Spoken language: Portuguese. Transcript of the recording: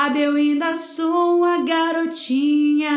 sabe eu ainda sou uma garotinha.